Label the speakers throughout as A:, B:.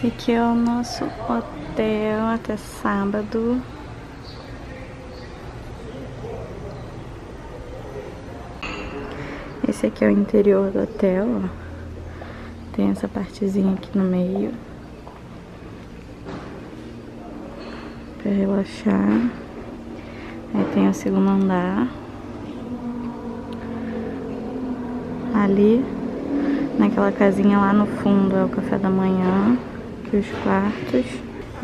A: Esse aqui é o nosso hotel até sábado. Esse aqui é o interior do hotel, ó. Tem essa partezinha aqui no meio. Pra relaxar. Aí tem o segundo andar. Ali, naquela casinha lá no fundo, é o café da manhã. Aqui os quartos.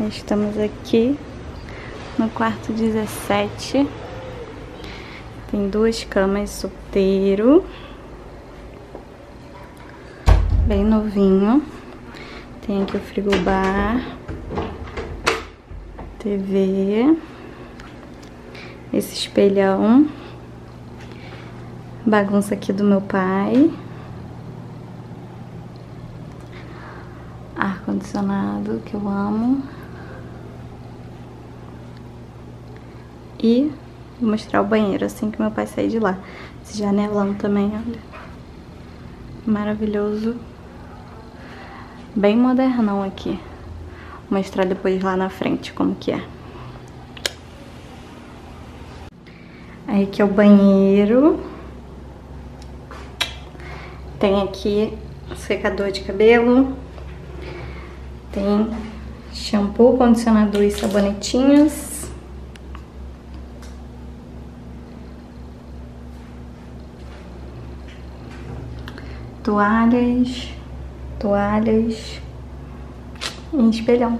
A: Estamos aqui no quarto 17. Tem duas camas solteiro bem novinho. Tem aqui o frigobar, TV, esse espelhão, bagunça aqui do meu pai, ar condicionado que eu amo e vou mostrar o banheiro assim que meu pai sair de lá. Esse janelão também, olha, maravilhoso bem modernão aqui. Vou mostrar depois lá na frente como que é. Aí aqui é o banheiro. Tem aqui secador de cabelo. Tem shampoo, condicionador e sabonetinhos. Toalhas toalhas e espelhão.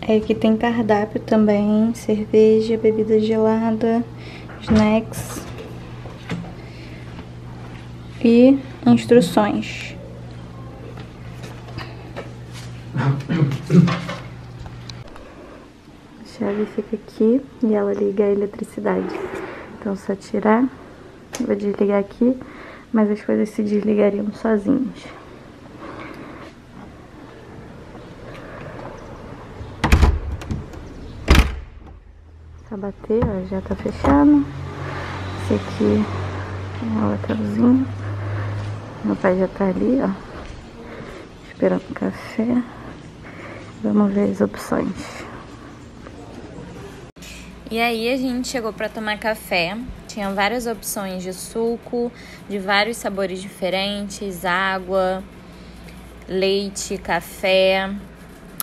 A: Aí aqui tem cardápio também, cerveja, bebida gelada, snacks e instruções. A chave fica aqui e ela liga a eletricidade. Então só tirar Vou desligar aqui, mas as coisas se desligariam sozinhas. Só bater, ó, já tá fechando. Esse aqui é o hotelzinho. Meu pai já tá ali, ó. Esperando café. Vamos ver as opções.
B: E aí a gente chegou para tomar café. Tinha várias opções de suco, de vários sabores diferentes, água, leite, café.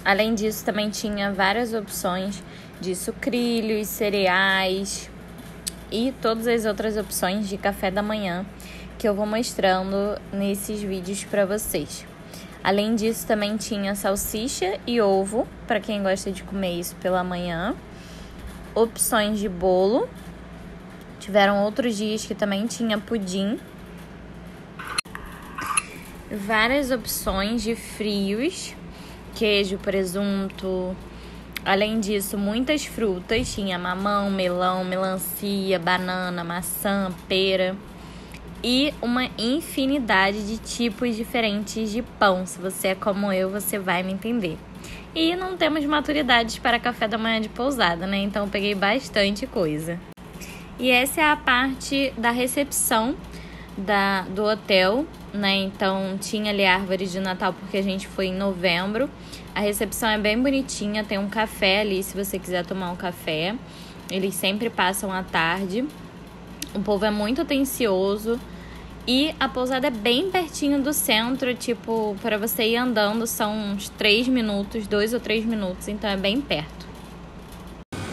B: Além disso, também tinha várias opções de sucrilhos, cereais e todas as outras opções de café da manhã que eu vou mostrando nesses vídeos para vocês. Além disso, também tinha salsicha e ovo para quem gosta de comer isso pela manhã opções de bolo. Tiveram outros dias que também tinha pudim. Várias opções de frios, queijo, presunto. Além disso, muitas frutas. Tinha mamão, melão, melancia, banana, maçã, pera. E uma infinidade de tipos diferentes de pão. Se você é como eu, você vai me entender. E não temos maturidades para café da manhã de pousada, né? Então eu peguei bastante coisa. E essa é a parte da recepção da, do hotel, né? Então tinha ali árvores de Natal porque a gente foi em novembro. A recepção é bem bonitinha, tem um café ali se você quiser tomar um café. Eles sempre passam à tarde. O povo é muito atencioso. E a pousada é bem pertinho do centro, tipo, para você ir andando são uns 3 minutos, 2 ou 3 minutos, então é bem perto.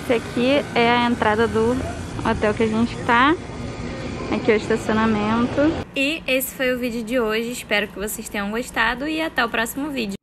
A: Esse aqui é a entrada do hotel que a gente tá. Aqui é o estacionamento.
B: E esse foi o vídeo de hoje, espero que vocês tenham gostado e até o próximo vídeo.